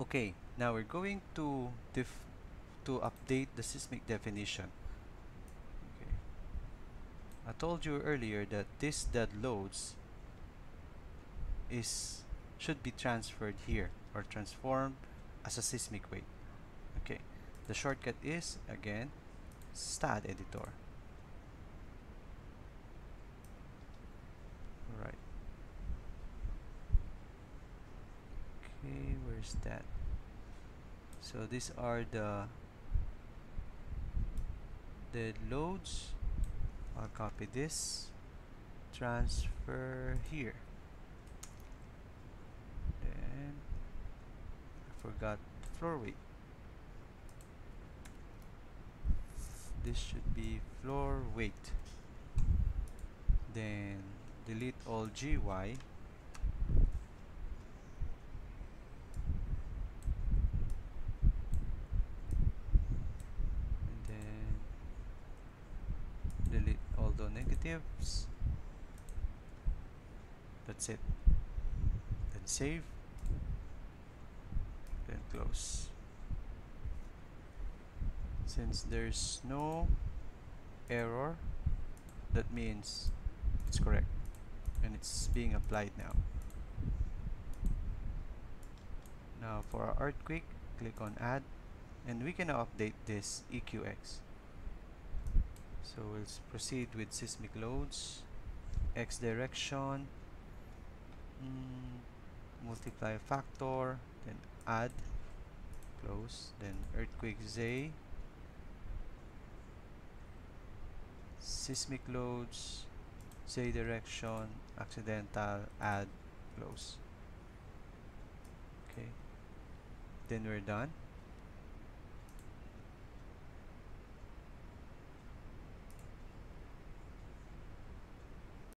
Okay, now we're going to to update the seismic definition. Okay. I told you earlier that this dead loads is should be transferred here or transformed as a seismic weight. Okay, the shortcut is again STAAD editor. Right. Okay, where's that? So these are the the loads. I'll copy this, transfer here. Then I forgot floor weight. This should be floor weight. Then delete all GY negatives. That's it. Then save. Then close. Since there's no error that means it's correct. And it's being applied now. Now for our earthquake click on add. And we can update this EQX so we'll proceed with seismic loads x direction mm, multiply factor then add close then earthquake Z. Seismic loads Z direction accidental add close. Okay. Then we're done